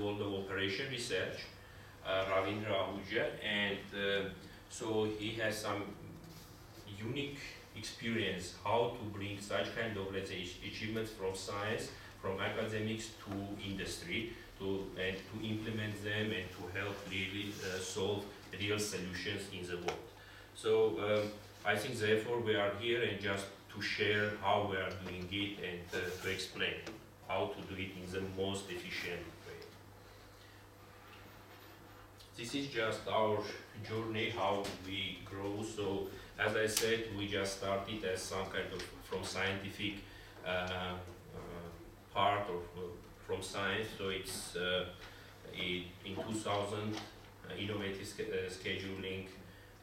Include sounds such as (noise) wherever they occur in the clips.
world of operation research, uh, Ravindra Ahuja, and uh, so he has some unique experience how to bring such kind of let's say achievements from science, from academics to industry, to and to implement them and to help really uh, solve real solutions in the world. So um, I think therefore we are here and just to share how we are doing it and uh, to explain how to do it in the most efficient way. This is just our journey, how we grow. So as I said, we just started as some kind of from scientific uh, uh, part of uh, from science. So it's uh, in, in 2000, uh, innovative sch- scheduling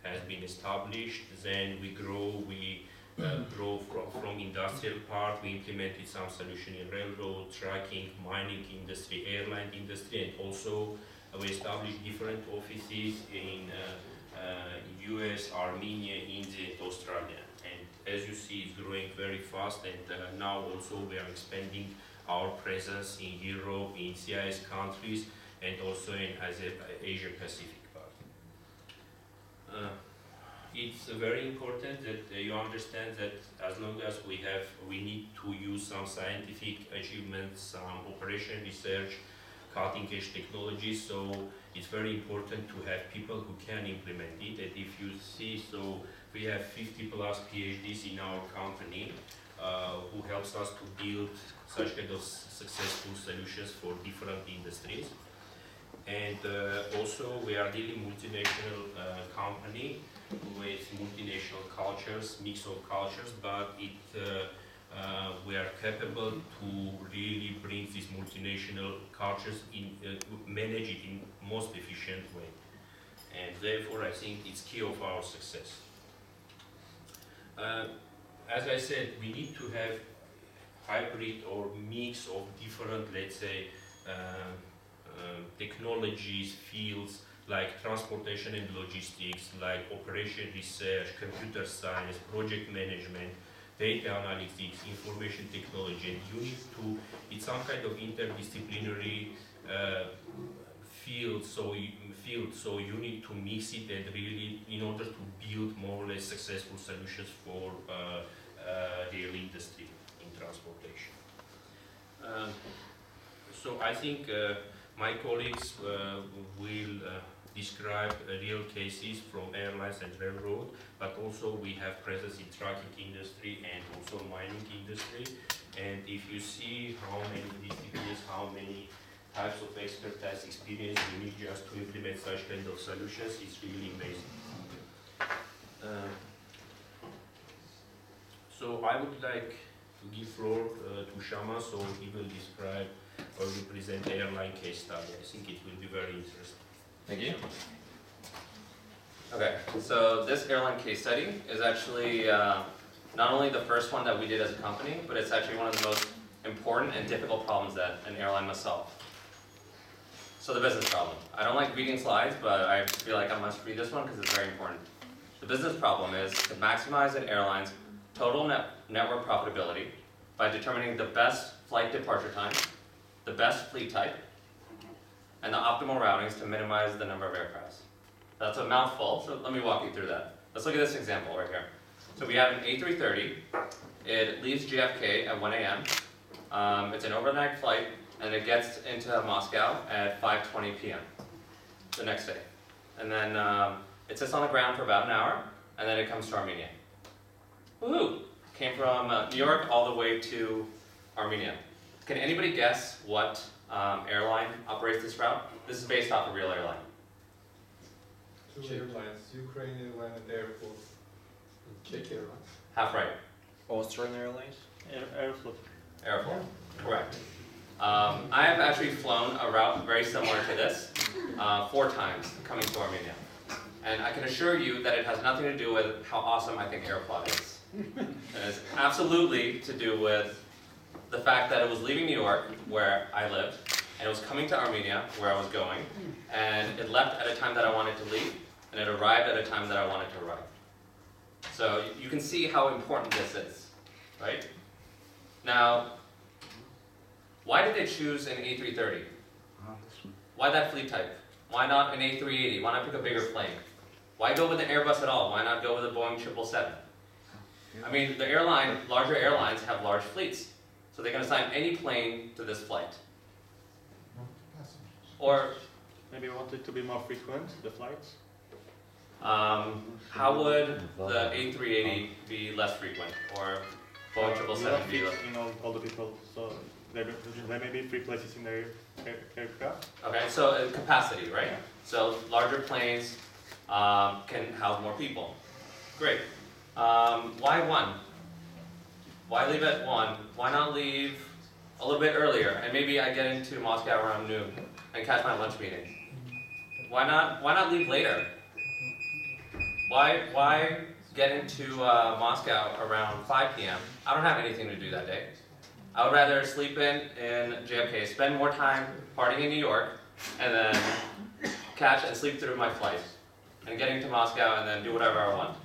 has been established. Then we grow, we uh, grow from, from industrial part. We implemented some solution in railroad, trucking, mining industry, airline industry, and also we established different offices in uh, uh, US, Armenia, India, Australia. And as you see, it's growing very fast. And uh, now also we are expanding our presence in Europe, in CIS countries, and also in Asia Pacific part. Uh, it's uh, very important that uh, you understand that as long as we have, we need to use some scientific achievements, some operation research, cutting edge technologies. So it's very important to have people who can implement it. And if you see, so we have 50 plus PhDs in our company uh, who helps us to build such kind of successful solutions for different industries. And uh, also we are really multinational uh, company with multinational cultures, mix of cultures, but it uh, uh, we are capable to really bring these multinational cultures in, uh, manage it in most efficient way. And therefore, I think it's key of our success. Uh, as I said, we need to have hybrid or mix of different, let's say, uh, um, technologies, fields, like transportation and logistics, like operation research, computer science, project management, data analytics, information technology, and you need to, it's some kind of interdisciplinary uh, field, so you, field, so you need to mix it and really, in order to build more or less successful solutions for uh, uh, real industry in transportation. Uh, so I think uh, my colleagues uh, will uh, describe real cases from airlines and railroad, but also we have presence in trucking industry and also mining industry. And if you see how many disciplines, how many types of expertise experience you need just to implement such kind of solutions, it's really amazing. Uh, so I would like to give floor uh, to Shama so he will describe or will present airline case study. I think it will be very interesting. Thank you. Okay, so this airline case study is actually uh, not only the first one that we did as a company, but it's actually one of the most important and difficult problems that an airline must solve. So the business problem. I don't like reading slides, but I feel like I must read this one because it's very important. The business problem is to maximize an airline's total net network profitability by determining the best flight departure time, the best fleet type, and the optimal routings to minimize the number of aircrafts. That's a mouthful, so let me walk you through that. Let's look at this example right here. So we have an A330. It leaves JFK at 1 a.m. Um, it's an overnight flight, and it gets into Moscow at 5:20 p.m. the next day. And then um, it sits on the ground for about an hour, and then it comes to Armenia. Woohoo! Came from uh, New York all the way to Armenia. Can anybody guess what um, airline operates this route? This is based off a real airline. Two airlines, Ukraine airline and Air Force. Czech Airlines. Half right. Austrian Airlines? Aeroflot. Airport. Correct. Um, I have actually flown a route very similar to this uh, four times coming to Armenia. And I can assure you that it has nothing to do with how awesome I think Aeroflot is. it has absolutely to do with the fact that it was leaving New York, where I lived, and it was coming to Armenia, where I was going, and it left at a time that I wanted to leave, and it arrived at a time that I wanted to arrive. So you can see how important this is, right? Now, why did they choose an A330? Why that fleet type? Why not an A380? Why not pick a bigger plane? Why go with an Airbus at all? Why not go with a Boeing 777? I mean, the airline, larger airlines have large fleets, so they can assign any plane to this flight. Or Maybe want it to be more frequent, the flights? um, how would the A380 be less frequent, or Boeing You 777 be? fit, less- you know, all the people, so there, there may be free places in their aircraft. Okay, so uh, capacity, right? So larger planes um, can house more people. Great. Um, why one? Why leave at one? Why not leave a little bit earlier and maybe I get into Moscow around noon and catch my lunch meeting? Why not? Why not leave later? Why why get into uh, Moscow around 5 p.m.? I don't have anything to do that day. I would rather sleep in in JFK, spend more time partying in New York, and then catch and sleep through my flight, and getting to Moscow and then do whatever I want.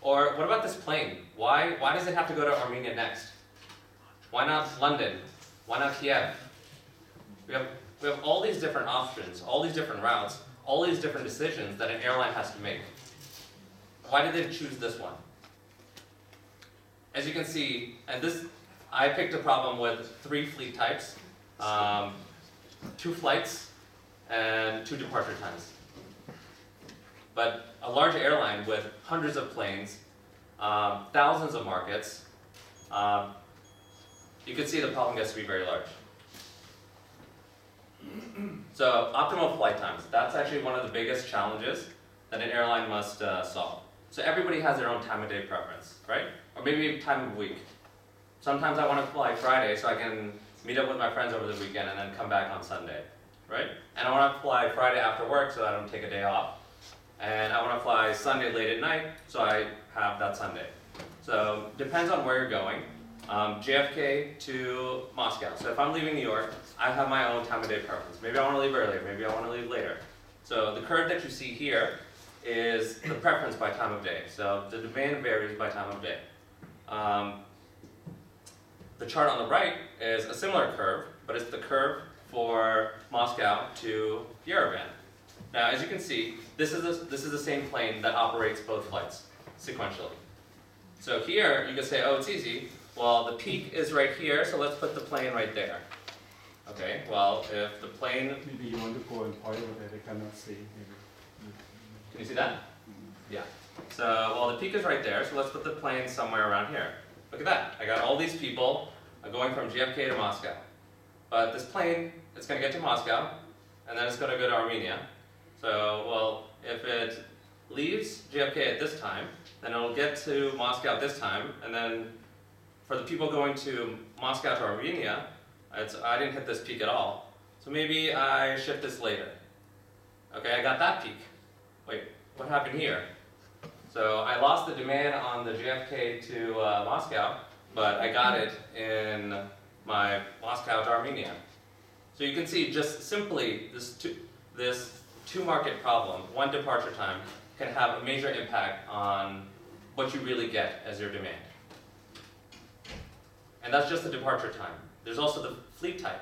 Or what about this plane? Why why does it have to go to Armenia next? Why not London? Why not Kiev? We have we have all these different options, all these different routes, all these different decisions that an airline has to make. Why did they choose this one? As you can see, and this I picked a problem with three fleet types, um, two flights, and two departure times. But a large airline with hundreds of planes, um, thousands of markets, um, you can see the problem gets to be very large. (clears throat) So optimal flight times, that's actually one of the biggest challenges that an airline must uh, solve. So everybody has their own time of day preference, right? Or maybe time of week. Sometimes I want to fly Friday so I can meet up with my friends over the weekend and then come back on Sunday, right? And I want to fly Friday after work so that I don't take a day off. And I want to fly Sunday late at night so I have that Sunday. So it depends on where you're going. Um, JFK to Moscow. So if I'm leaving New York, I have my own time of day preference. Maybe I want to leave earlier, maybe I want to leave later. So the curve that you see here is the preference by time of day. So the demand varies by time of day. Um, the chart on the right is a similar curve, but it's the curve for Moscow to Yerevan. Now, as you can see, this is, the this is the same plane that operates both flights sequentially. So here, you can say, oh, it's easy. Well, the peak is right here, so let's put the plane right there. Okay, well, if the plane, Maybe you want to go and point over there, they cannot see, maybe. can you see that? Yeah. So, well, the peak is right there, so let's put the plane somewhere around here. Look at that. I got all these people uh, going from JFK to Moscow. But this plane, it's going to get to Moscow, and then it's going to go to Armenia. So, well, if it leaves JFK at this time, then it'll get to Moscow this time, and then for the people going to Moscow to Armenia, I didn't hit this peak at all. So maybe I shift this later. Okay, I got that peak. Wait, what happened here? So I lost the demand on the JFK to uh, Moscow, but I got it in my Moscow to Armenia. So you can see just simply this two, this two market problem, one departure time, can have a major impact on what you really get as your demand. And that's just the departure time. There's also the fleet type.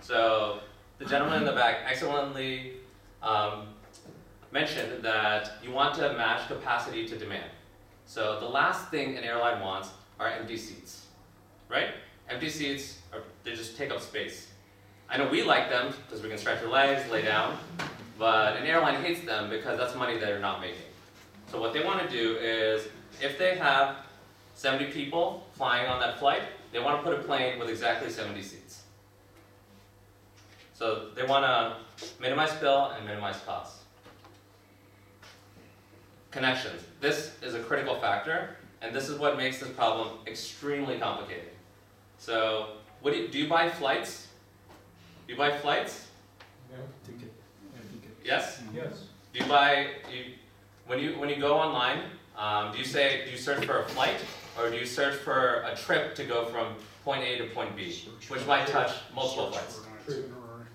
So the gentleman in the back excellently um, mentioned that you want to match capacity to demand. So the last thing an airline wants are empty seats, right? Empty seats, are, they just take up space. I know we like them because we can stretch our legs, lay down, but an airline hates them because that's money they're not making. So what they want to do is, if they have 70 people flying on that flight, they want to put a plane with exactly 70 seats. So they want to minimize spill and minimize costs. Connections. This is a critical factor, and this is what makes this problem extremely complicated. So, what do you, do you buy flights? Do you buy flights? Yeah. Ticket, yeah, ticket. Yes. Yes. Do you buy you when you when you go online? Um, do you say do you search for a flight or do you search for a trip to go from point A to point B, which might touch multiple flights?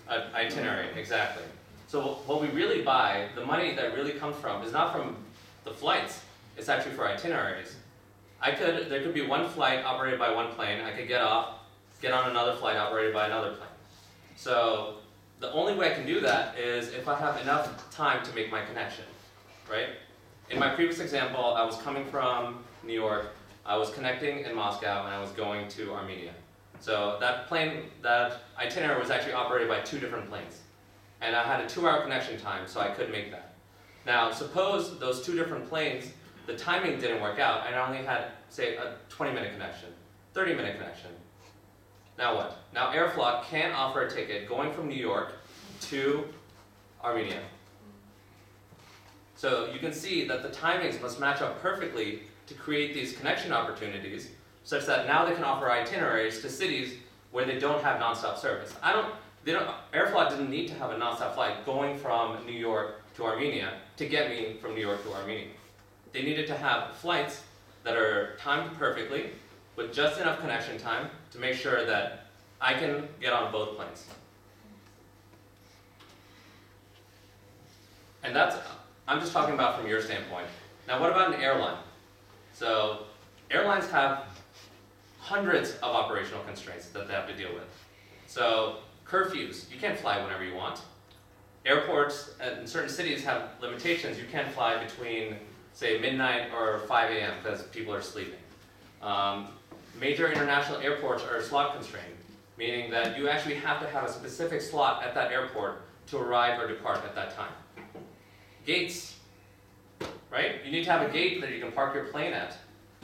An itinerary, exactly. So what we really buy, the money that really comes from, is not from the flights. It's actually for itineraries. I could there could be one flight operated by one plane. I could get off, get on another flight operated by another plane. So the only way I can do that is if I have enough time to make my connection, right? In my previous example, I was coming from New York, I was connecting in Moscow, and I was going to Armenia. So that plane, that itinerary was actually operated by two different planes. And I had a two hour connection time, so I could make that. Now, suppose those two different planes, the timing didn't work out, and I only had, say, a 20 minute connection, 30 minute connection. Now what? Now Aeroflot can't offer a ticket going from New York to Armenia. So you can see that the timings must match up perfectly to create these connection opportunities such that now they can offer itineraries to cities where they don't have nonstop service. I don't, they don't, Aeroflot didn't need to have a nonstop flight going from New York to Armenia to get me from New York to Armenia. They needed to have flights that are timed perfectly with just enough connection time to make sure that I can get on both planes. And that's, I'm just talking about from your standpoint. Now, what about an airline? So, airlines have hundreds of operational constraints that they have to deal with. So, curfews, you can't fly whenever you want. Airports in certain cities have limitations. You can't fly between, say, midnight or 5 a.m. because people are sleeping. Um, major international airports are slot constrained, meaning that you actually have to have a specific slot at that airport to arrive or depart at that time. Gates, right? You need to have a gate that you can park your plane at.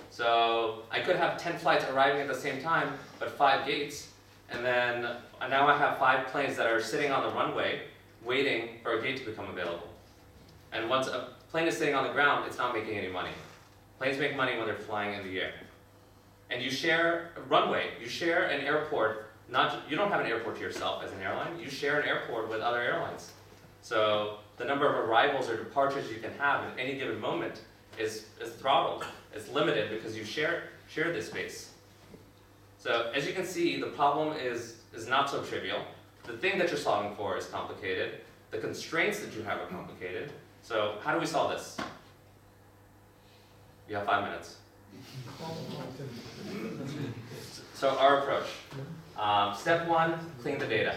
So I could have 10 flights arriving at the same time, but five gates, and then uh, now I have five planes that are sitting on the runway waiting for a gate to become available. And once a plane is sitting on the ground, it's not making any money. Planes make money when they're flying in the air. And you share a runway, you share an airport, not, you don't have an airport to yourself as an airline, you share an airport with other airlines. So the number of arrivals or departures you can have at any given moment is, is throttled, it's limited because you share, share this space. So as you can see, the problem is, is not so trivial. The thing that you're solving for is complicated. The constraints that you have are complicated. So how do we solve this? You have five minutes. So our approach. Um, step one, clean the data.